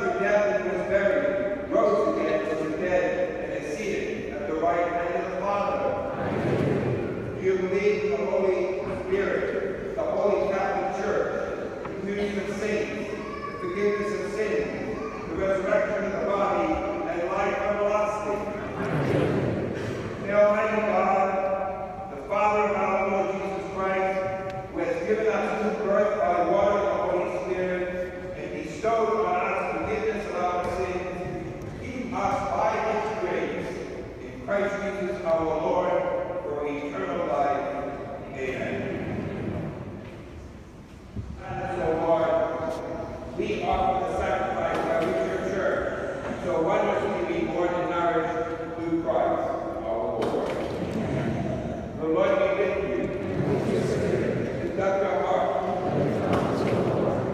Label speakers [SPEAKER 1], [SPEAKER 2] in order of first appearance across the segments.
[SPEAKER 1] suffered death and was buried, rose again from the dead, and is seated at the right hand of the Father. Do you believe the Holy Spirit, the Holy Catholic Church, the communion of saints, the forgiveness of sins, the resurrection of the body, and life everlasting? May Almighty God, the Father of our Lord Jesus Christ, who has given us new birth by the water of the Holy Spirit, and bestowed on us forgiveness of our sins, keep us by his grace in Christ Jesus our Lord for eternal life. Amen. And so, Lord, we offer the sacrifice by which your church so wondrously be born and nourished through Christ our Lord. The Lord be with you. Conduct your heart.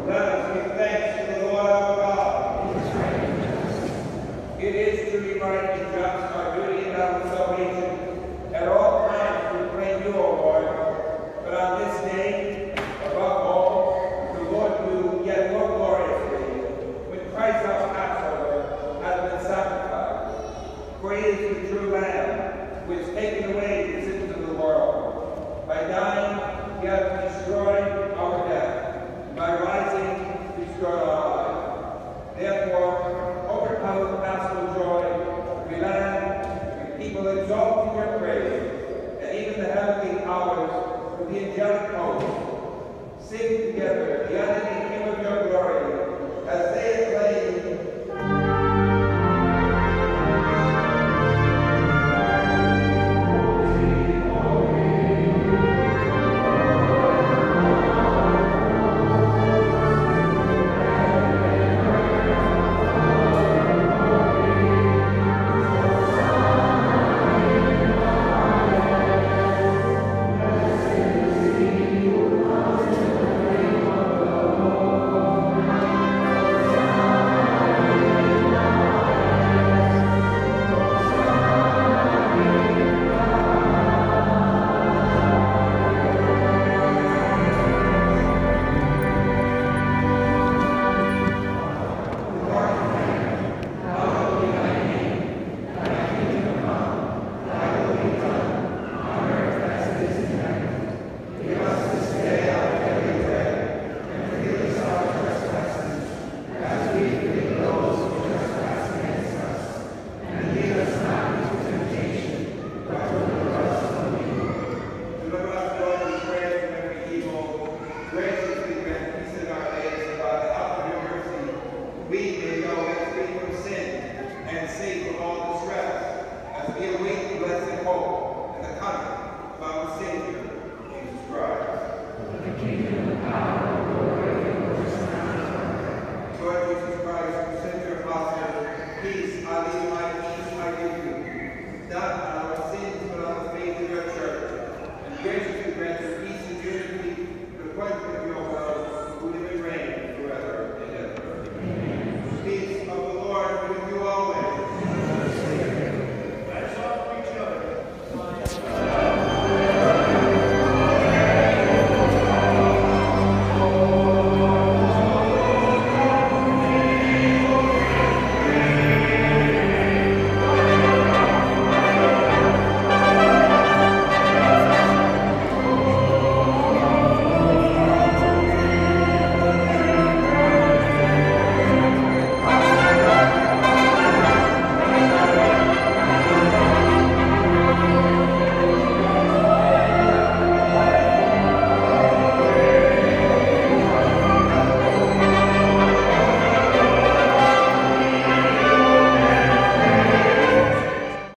[SPEAKER 1] Let us give thanks to the Lord our God. It is truly right and just, our duty and our salvation, at all times to proclaim you, O Lord, but on this day, above all, to Lord you yet more gloriously, when Christ our Passover has been sacrificed. For he is the true Lamb, who has taken away the sins of the world. By dying, he has destroyed our death. By rising, restored our life. Therefore, overcome with paschal joy, we people exalt in your praise, and even the heavenly powers with the angelic host sing together the unending